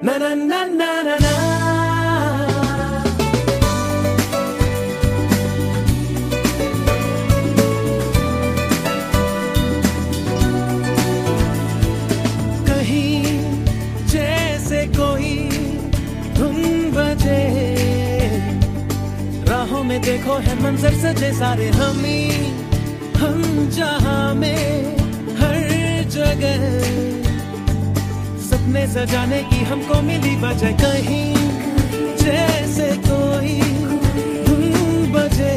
na na na na na na. कहीं जैसे कोई बजे। राहों में देखो है मंजर सजे सारे। हमी, हम जहाँ में हर जगह। सपने सजाने की हमको मिली वजह कहीं। जैसे कोई धुन बजे।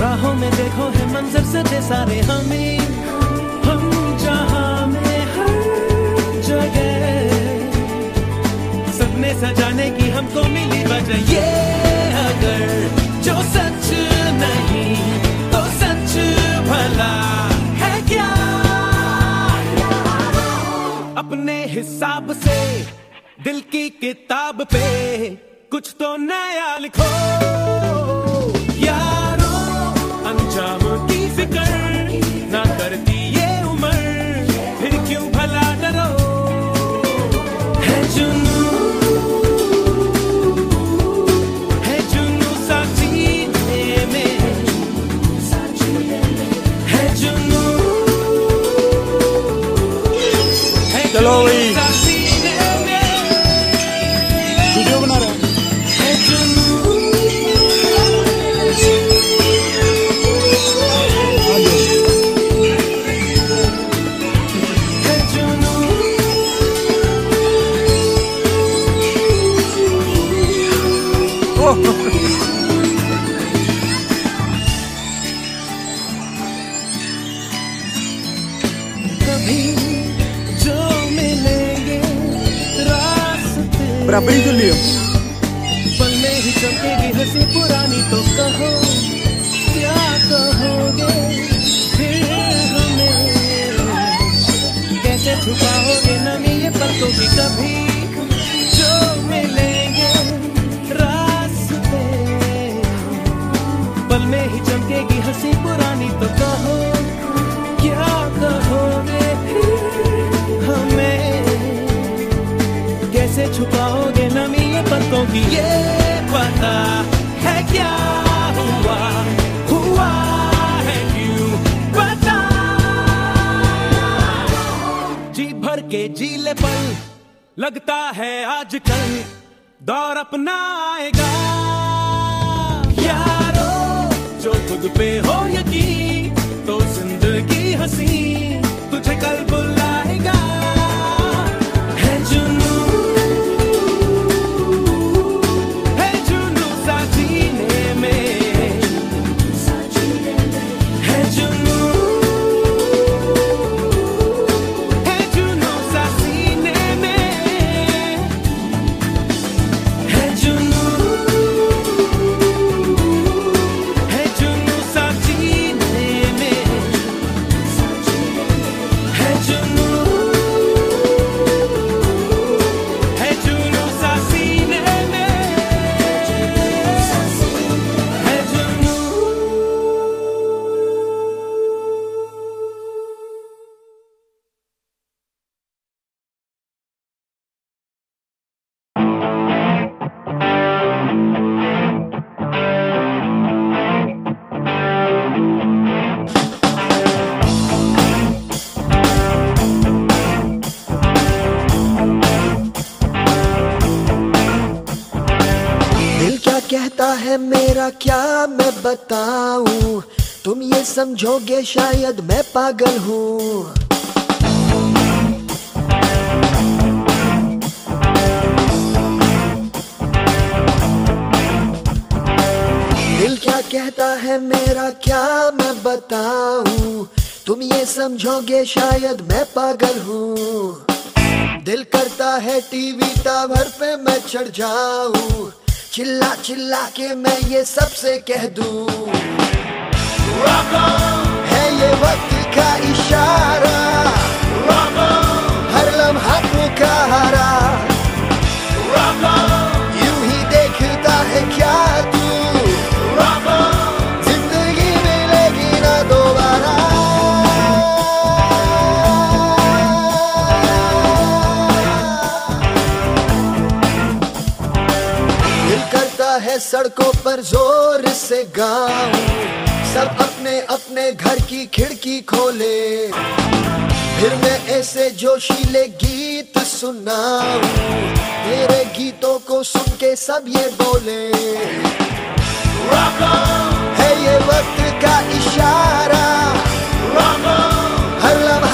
राहों में देखो है मंजर सजे सारे हमें। हम जहाँ में सजाने की हमको मिली वजह ये। हिसाब से दिल की किताब पे कुछ तो नया लिखो। मिलेंगे बराबरी के लिए। पल में ही चमकेगी हँसी पुरानी तो कहो क्या कहोगे? फिर हमें कैसे छुपाओगे नमी ये पलकों की कभी कैसे छुपाओगे नमी ये पलकों की? ये पता है क्या हुआ? हुआ है क्यों? पता जी भर के जीले पल लगता है आजकल दौर अपना आएगा यारो, जो खुद पे हो यकीन तो ज़िंदगी हँसी तुझे कल बुलाएगा करता है मेरा क्या मैं बताऊँ? तुम ये समझोगे शायद मैं पागल हूँ। दिल क्या कहता है मेरा क्या मैं बताऊँ? तुम ये समझोगे शायद मैं पागल हूँ। दिल करता है टीवी टावर पे मैं चढ़ जाऊँ। चिल्ला चिल्ला के मैं ये सबसे कह दू। है ये वक्त का इशारा। हर लम्हा पुकारा सड़कों पर ज़ोर से गाँव सब अपने अपने घर की खिड़की खोले। फिर मैं ऐसे जोशीले गीत सुनाऊं। तेरे गीतों को सुन के सब ये बोले। है ये वक्त का इशारा। हर लम्हा